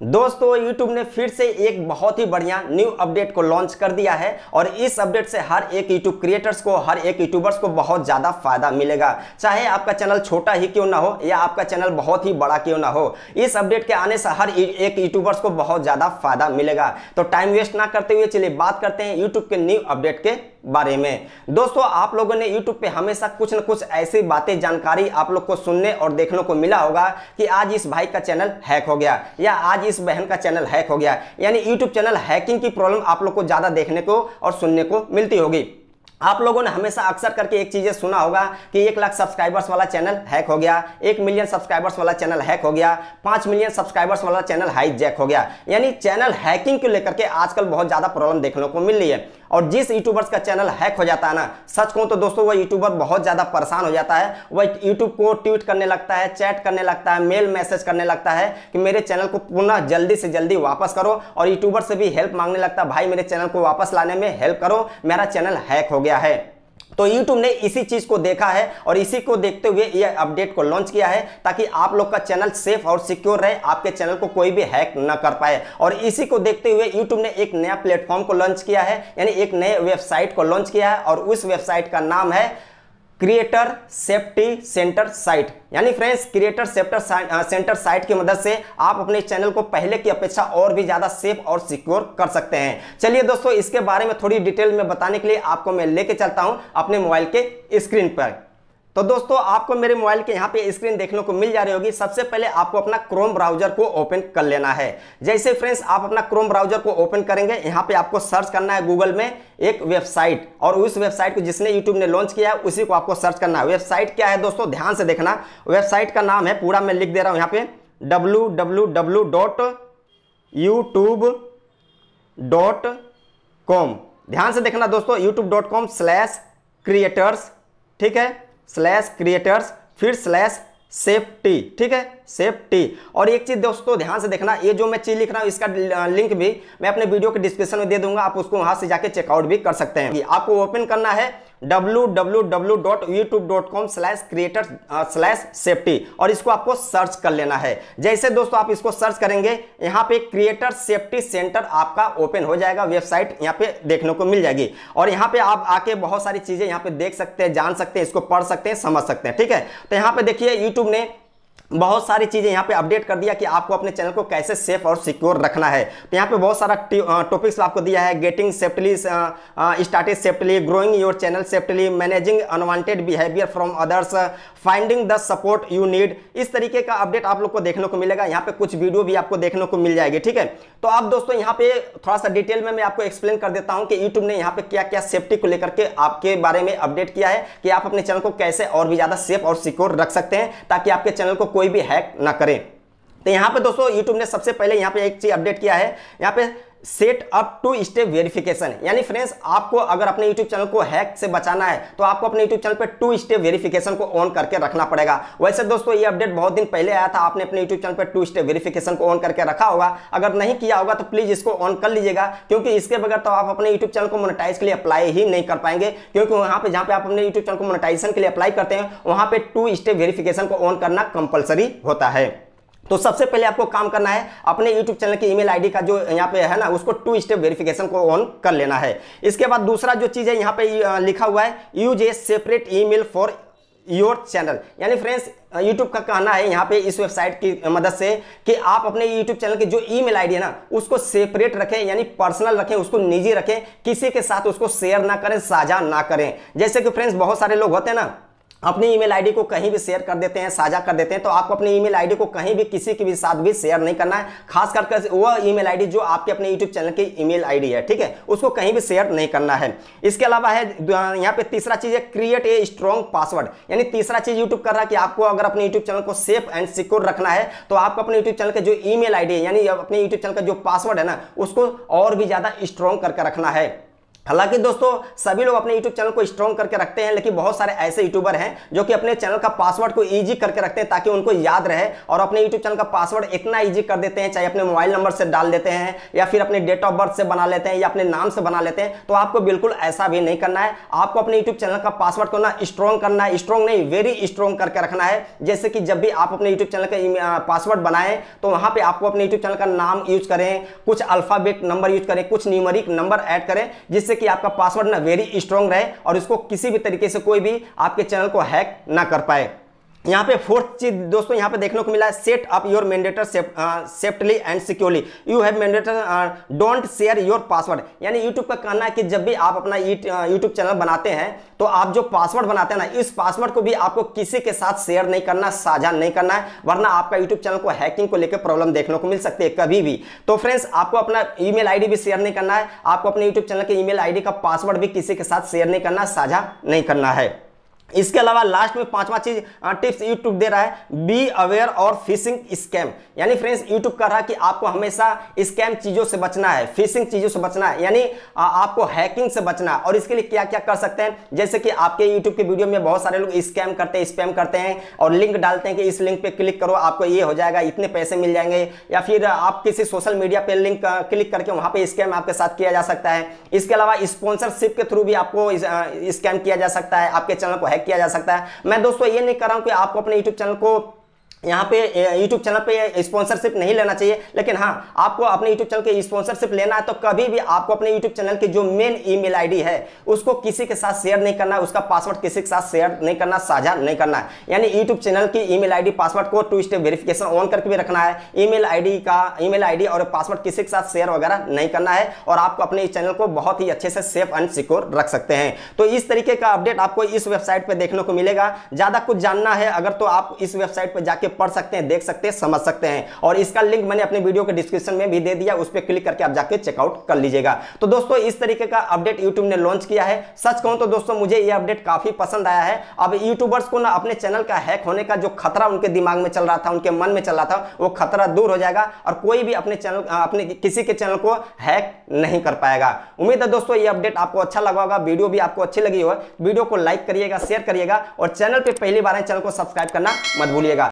दोस्तों, YouTube ने फिर से एक बहुत ही बढ़िया न्यू अपडेट को लॉन्च कर दिया है और इस अपडेट से हर एक YouTube क्रिएटर्स को, हर एक यूट्यूबर्स को बहुत ज़्यादा फ़ायदा मिलेगा। चाहे आपका चैनल छोटा ही क्यों ना हो या आपका चैनल बहुत ही बड़ा क्यों ना हो, इस अपडेट के आने से हर एक यूट्यूबर्स को बहुत ज़्यादा फ़ायदा मिलेगा। तो टाइम वेस्ट ना करते हुए चलिए बात करते हैं यूट्यूब के न्यू अपडेट के बारे में। दोस्तों, आप लोगों ने YouTube पे हमेशा कुछ न कुछ ऐसी बातें, जानकारी आप लोग को सुनने और देखने को मिला होगा कि आज इस भाई का चैनल हैक हो गया या आज इस बहन का चैनल हैक हो गया। यानी YouTube चैनल हैकिंग की प्रॉब्लम आप लोग को ज़्यादा देखने को और सुनने को मिलती होगी। आप लोगों ने हमेशा अक्सर करके एक चीज़ें सुना होगा कि एक लाख सब्सक्राइबर्स वाला चैनल हैक हो गया, एक मिलियन सब्सक्राइबर्स वाला चैनल हैक हो गया, पाँच मिलियन सब्सक्राइबर्स वाला चैनल हाईजैक हो गया। यानी चैनल हैकिंग को लेकर के आजकल बहुत ज़्यादा प्रॉब्लम देखने को मिल रही है। और जिस यूट्यूबर्स का चैनल हैक हो जाता है ना, सच कहूँ तो दोस्तों, वो यूट्यूबर बहुत ज़्यादा परेशान हो जाता है। वह यूट्यूब को ट्वीट करने लगता है चैट करने लगता है मेल मैसेज करने लगता है कि मेरे चैनल को पुनः जल्दी से जल्दी वापस करो और यूट्यूबर से भी हेल्प मांगने लगता है, भाई, मेरे चैनल को वापस लाने में हेल्प करो, मेरा चैनल हैक हो गया है। तो YouTube ने इसी चीज़ को देखा है और इसी को देखते हुए यह अपडेट को लॉन्च किया है ताकि आप लोग का चैनल सेफ़ और सिक्योर रहे, आपके चैनल को कोई भी हैक ना कर पाए। और इसी को देखते हुए YouTube ने एक नया प्लेटफॉर्म को लॉन्च किया है, यानी एक नए वेबसाइट को लॉन्च किया है और उस वेबसाइट का नाम है क्रिएटर सेफ्टी सेंटर साइट यानी friends creator safety centre site की मदद से आप अपने चैनल को पहले की अपेक्षा और भी ज़्यादा सेफ़ और सिक्योर कर सकते हैं। चलिए दोस्तों, इसके बारे में थोड़ी डिटेल में बताने के लिए आपको मैं लेके चलता हूँ अपने मोबाइल के स्क्रीन पर। तो दोस्तों, आपको मेरे मोबाइल के यहाँ पे स्क्रीन देखने को मिल जा रही होगी। सबसे पहले आपको अपना क्रोम ब्राउज़र को ओपन कर लेना है। जैसे फ्रेंड्स आप अपना क्रोम ब्राउज़र को ओपन करेंगे, यहाँ पे आपको सर्च करना है गूगल में एक वेबसाइट और उस वेबसाइट को जिसने यूट्यूब ने लॉन्च किया है, उसी को आपको सर्च करना है। वेबसाइट क्या है दोस्तों? ध्यान से देखना। वेबसाइट का नाम है, पूरा मैं लिख दे रहा हूँ यहाँ पे। W W W dot YouTube dot com ध्यान से देखना दोस्तों YouTube dot com slash creators ठीक है? स्लैश क्रिएटर्स फिर स्लैश सेफ्टी ठीक है? सेफ्टी। और एक चीज़ दोस्तों, ध्यान से देखना, ये जो मैं चीज़ लिख रहा हूँ, इसका लिंक भी मैं अपने वीडियो के डिस्क्रिप्शन में दे दूँगा, आप उसको वहाँ से जाके चेकआउट भी कर सकते हैं। आपको ओपन करना है www.youtube.com slash creator slash safety और इसको आपको सर्च कर लेना है। जैसे दोस्तों आप इसको सर्च करेंगे, यहाँ पे क्रिएटर सेफ्टी सेंटर आपका ओपन हो जाएगा, वेबसाइट यहाँ पे देखने को मिल जाएगी। और यहाँ पे आप आके बहुत सारी चीज़ें यहाँ पे देख सकते हैं, जान सकते हैं, इसको पढ़ सकते हैं, समझ सकते हैं, ठीक है? तो यहाँ पे देखिए यूट्यूब ने बहुत सारी चीज़ें यहाँ पे अपडेट कर दिया कि आपको अपने चैनल को कैसे सेफ़ और सिक्योर रखना है। तो यहाँ पे बहुत सारा टॉपिक्स आपको दिया है। Getting safely started safely growing your channel safely managing unwanted behaviour from others finding the support you need इस तरीके का अपडेट आप लोग को देखने को मिलेगा। यहाँ पे कुछ वीडियो भी आपको देखने को मिल जाएगी, ठीक है? तो आप दोस्तों यहाँ पे थोड़ा सा डिटेल में मैं आपको एक्सप्लेन कर देता हूँ कि यूट्यूब ने यहाँ पे क्या क्या सेफ्टी को लेकर के आपके बारे में अपडेट किया है कि आप अपने चैनल को कैसे और भी ज़्यादा सेफ़ और सिक्योर रख सकते हैं, ताकि आपके चैनल को कोई भी हैक ना करें। तो यहाँ पे दोस्तों, YouTube ने सबसे पहले यहाँ पे एक चीज़ अपडेट किया है। यहाँ पे set up two step verification यानी फ्रेंड्स आपको अगर अपने यूट्यूब चैनल को हैक से बचाना है तो आपको अपने यूट्यूब चैनल पे टू स्टेप वेरिफिकेशन को ऑन करके रखना पड़ेगा। वैसे दोस्तों, ये अपडेट बहुत दिन पहले आया था, आपने अपने यूट्यूब चैनल पे टू स्टेप वेरिफिकेशन को ऑन करके रखा होगा। अगर नहीं किया होगा तो प्लीज़ इसको ऑन कर लीजिएगा, क्योंकि इसके बगैर तो आप अपने यूट्यूब चैनल को मोनेटाइज के लिए अप्लाई ही नहीं कर पाएँगे, क्योंकि वहाँ पर जहाँ पे आप अपने यूट्यूब चैनल को मोनेटाइजेशन के लिए अप्लाई करते हैं, वहाँ पर टू स्टेप वेरिफिकेशन को ऑन करना कंपलसरी होता है। तो सबसे पहले आपको काम करना है, अपने YouTube चैनल की ईमेल आईडी का जो यहाँ पे है ना, उसको टू स्टेप वेरिफिकेशन को ऑन कर लेना है। इसके बाद दूसरा जो चीज़ है, यहाँ पे लिखा हुआ है use a separate email for your channel यानी फ्रेंड्स यूट्यूब का कहना है यहाँ पे इस वेबसाइट की मदद से कि आप अपने यूट्यूब चैनल की जो ईमेल आईडी है ना, उसको सेपरेट रखें, यानी पर्सनल रखें, उसको निजी रखें, किसी के साथ उसको शेयर ना करें, साझा ना करें। जैसे कि फ्रेंड्स बहुत सारे लोग होते हैं ना अपनी ईमेल आईडी को कहीं भी शेयर कर देते हैं, साझा कर देते हैं तो आपको अपनी ईमेल आईडी को कहीं भी किसी के भी साथ भी शेयर नहीं करना है। खास करके वह ईमेल आईडी जो आपके अपने यूट्यूब चैनल की ईमेल आईडी है, ठीक है? उसको कहीं भी शेयर नहीं करना है। इसके अलावा है यहाँ पे तीसरा चीज़ है क्रिएट ए स्ट्रॉन्ग पासवर्ड यानी तीसरा चीज़ यूट्यूब कर रहा है कि आपको अगर अपने यूट्यूब चैनल को सेफ़ एंड सिक्योर रखना है तो आपको अपने यूट्यूब चैनल का जो ई मेल है, यानी अपने यूट्यूब चैनल का जो पासवर्ड है ना, उसको और भी ज़्यादा स्ट्रॉन्ग करके रखना है। हालाँकि दोस्तों, सभी लोग अपने YouTube चैनल को स्ट्रॉन्ग करके रखते हैं, लेकिन बहुत सारे ऐसे यूट्यूबर हैं जो कि अपने चैनल का पासवर्ड को इजी करके रखते हैं ताकि उनको याद रहे और अपने YouTube चैनल का पासवर्ड इतना इजी कर देते हैं, चाहे अपने मोबाइल नंबर से डाल देते हैं या फिर अपने डेट ऑफ़ बर्थ से बना लेते हैं या अपने नाम से बना लेते हैं तो आपको बिल्कुल ऐसा भी नहीं करना है। आपको अपने यूट्यूब चैनल का पासवर्ड को ना स्ट्रॉन्ग करना है स्ट्रॉन्ग नहीं वेरी स्ट्रॉन्ग करके रखना है। जैसे कि जब भी आप अपने यूट्यूब चैनल का पासवर्ड बनाएँ तो वहाँ पर आपको अपने यूट्यूब चैनल का नाम यूज़ करें, कुछ अल्फ़ाबेट नंबर यूज़ करें, कुछ न्यूमरिक नंबर ऐड करें, जिससे कि आपका पासवर्ड ना वेरी स्ट्रांग रहे और इसको किसी भी तरीके से कोई भी आपके चैनल को हैक ना कर पाए। यहाँ पे फोर्थ चीज़ दोस्तों यहाँ पे देखने को मिला है set up your mandatory safely and securely you have mandatory don't share your password यानी यूट्यूब का कहना है कि जब भी आप अपना यूट्यूब चैनल बनाते हैं तो आप जो पासवर्ड बनाते हैं ना, इस पासवर्ड को भी आपको किसी के साथ शेयर नहीं करना, साझा नहीं करना है, वरना आपका यूट्यूब चैनल को हैकिंग को लेकर प्रॉब्लम देखने को मिल सकती है कभी भी। तो फ्रेंड्स आपको अपना ईमेल आईडी भी शेयर नहीं करना है, आपको अपने यूट्यूब चैनल के ईमेल आईडी का पासवर्ड भी किसी के साथ शेयर नहीं करना, साझा नहीं करना है। इसके अलावा लास्ट में पांचवा चीज़ टिप्स यूट्यूब दे रहा है बी अवेयर और फिशिंग स्कैम यानी फ्रेंड्स यूट्यूब कर रहा है कि आपको हमेशा स्कैम चीज़ों से बचना है फिशिंग चीज़ों से बचना है। यानी आपको हैकिंग से बचना है। और इसके लिए क्या क्या कर सकते हैं? जैसे कि आपके यूट्यूब के वीडियो में बहुत सारे लोग स्कैम करते हैं स्पैम करते हैं और लिंक डालते हैं कि इस लिंक पे क्लिक करो, आपको ये हो जाएगा, इतने पैसे मिल जाएँगे। या फिर आप किसी सोशल मीडिया पर लिंक क्लिक करके वहाँ पर स्कैम आपके साथ किया जा सकता है। इसके अलावा स्पॉन्सरशिप के थ्रू भी आपको स्कैम किया जा सकता है। आपके चैनल को हैक किया जा सकता है। मैं दोस्तों ये नहीं कर रहा हूँ कि आपको अपने यूट्यूब चैनल को यहाँ पे YouTube चैनल पे स्पॉन्सरशिप नहीं लेना चाहिए। लेकिन हाँ आपको अपने YouTube चैनल के स्पॉन्सरशिप लेना है तो कभी भी आपको अपने YouTube चैनल की जो मेन ईमेल आईडी है, उसको किसी के साथ शेयर नहीं करना है उसका पासवर्ड किसी के साथ शेयर नहीं करना, साझा नहीं करना है। यानी YouTube चैनल की ईमेल आईडी पासवर्ड को टू स्टेप वेरिफिकेशन ऑन करके भी रखना है। ईमेल आईडी का ईमेल आईडी और पासवर्ड किसी के साथ शेयर वगैरह नहीं करना है, और आपको अपने चैनल को बहुत ही अच्छे से सेफ़ एंड सिक्योर रख सकते हैं। तो इस तरीके का अपडेट आपको इस वेबसाइट पर देखने को मिलेगा। ज़्यादा कुछ जानना है, अगर तो आप इस वेबसाइट पर जाके पढ़ सकते हैं, देख सकते हैं, समझ सकते हैं। और इसका लिंक मैंने अपने वीडियो के डिस्क्रिप्शन में भी दे दिया, उस पर क्लिक करके आप जाके चेकआउट कर लीजिएगा। तो दोस्तों, इस तरीके का अपडेट यूट्यूब ने लॉन्च किया है। सच कहूँ तो दोस्तों, मुझे यह अपडेट काफ़ी पसंद आया है। अब यूट्यूबर्स को ना अपने चैनल का हैक होने का जो खतरा उनके दिमाग में चल रहा था, उनके मन में चल रहा था, वो खतरा दूर हो जाएगा और कोई भी अपने चैनल अपने किसी के चैनल को हैक नहीं कर पाएगा। उम्मीद है दोस्तों, ये अपडेट आपको अच्छा लगा होगा वीडियो भी आपको अच्छी लगी हो। वीडियो को लाइक करिएगा शेयर करिएगा और चैनल पे पहली बार चैनल को सब्सक्राइब करना मत भूलिएगा।